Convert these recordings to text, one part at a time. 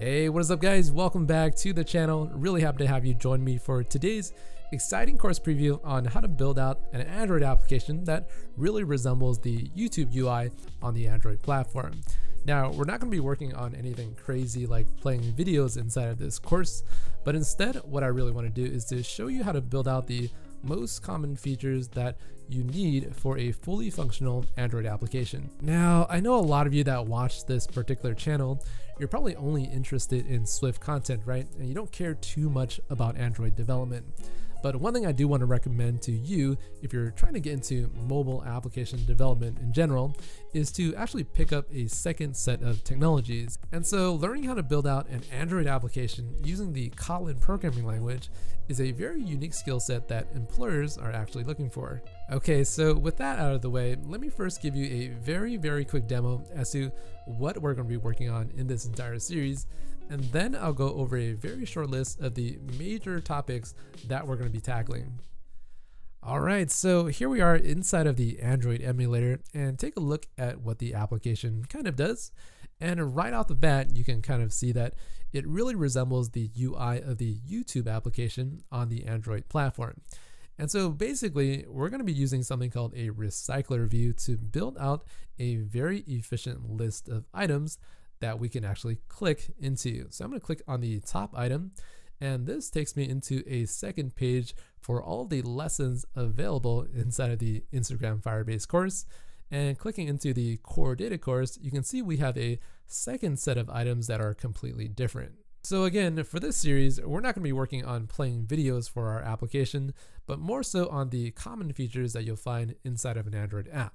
Hey, what is up guys? Welcome back to the channel. Really happy to have you join me for today's exciting course preview on how to build out an Android application that really resembles the YouTube UI on the Android platform. Now, we're not going to be working on anything crazy like playing videos inside of this course, but instead what I really want to do is to show you how to build out the most common features that you need for a fully functional Android application. Now, I know a lot of you that watch this particular channel, you're probably only interested in Swift content, right? And you don't care too much about Android development. But one thing I do want to recommend to you if you're trying to get into mobile application development in general is to actually pick up a second set of technologies. And so learning how to build out an Android application using the Kotlin programming language is a very unique skill set that employers are actually looking for. Okay, so with that out of the way, let me first give you a very, very quick demo as to what we're going to be working on in this entire series and then I'll go over a very short list of the major topics that we're going to be tackling. All right, so here we are inside of the Android emulator and take a look at what the application kind of does. And right off the bat, you can kind of see that it really resembles the UI of the YouTube application on the Android platform. And so basically, we're going to be using something called a recycler view to build out a very efficient list of items that we can actually click into. So I'm going to click on the top item and this takes me into a second page for all the lessons available inside of the Instagram Firebase course. And clicking into the core data course, you can see we have a second set of items that are completely different. So again, for this series, we're not going to be working on playing videos for our application, but more so on the common features that you'll find inside of an Android app.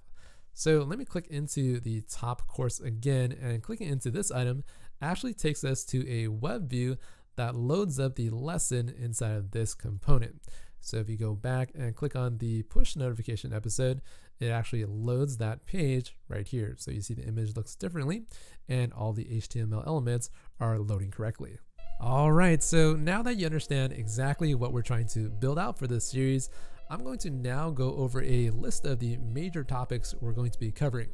So let me click into the top course again and clicking into this item actually takes us to a web view that loads up the lesson inside of this component. So if you go back and click on the push notification episode, it actually loads that page right here. So you see the image looks differently and all the HTML elements are loading correctly. All right, so now that you understand exactly what we're trying to build out for this series, I'm going to now go over a list of the major topics we're going to be covering.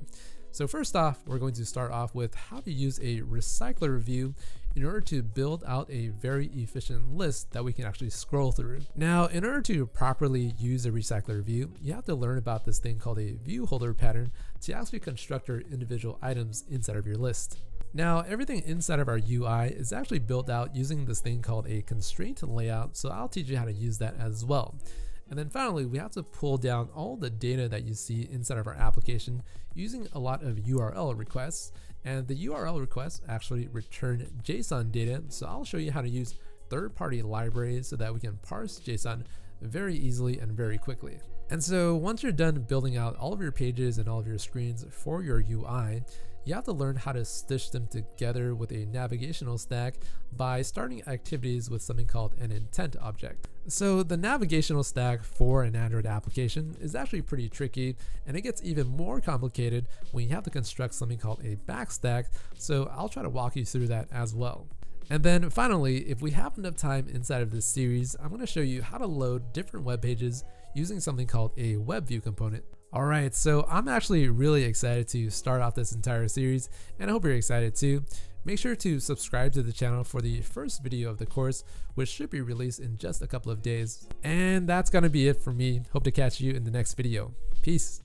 So first off, we're going to start off with how to use a recycler view in order to build out a very efficient list that we can actually scroll through. Now, in order to properly use a recycler view, you have to learn about this thing called a view holder pattern to actually construct your individual items inside of your list. Now, everything inside of our UI is actually built out using this thing called a constraint layout, so I'll teach you how to use that as well. And then finally, we have to pull down all the data that you see inside of our application using a lot of URL requests. And the URL requests actually return JSON data. So I'll show you how to use third-party libraries so that we can parse JSON very easily and very quickly. And so once you're done building out all of your pages and all of your screens for your UI, you have to learn how to stitch them together with a navigational stack by starting activities with something called an intent object. So the navigational stack for an Android application is actually pretty tricky and it gets even more complicated when you have to construct something called a backstack. So I'll try to walk you through that as well. And then finally, if we have enough time inside of this series, I'm going to show you how to load different web pages using something called a web view component. All right, so I'm actually really excited to start off this entire series, and I hope you're excited too. Make sure to subscribe to the channel for the first video of the course, which should be released in just a couple of days. And that's gonna be it for me. Hope to catch you in the next video. Peace.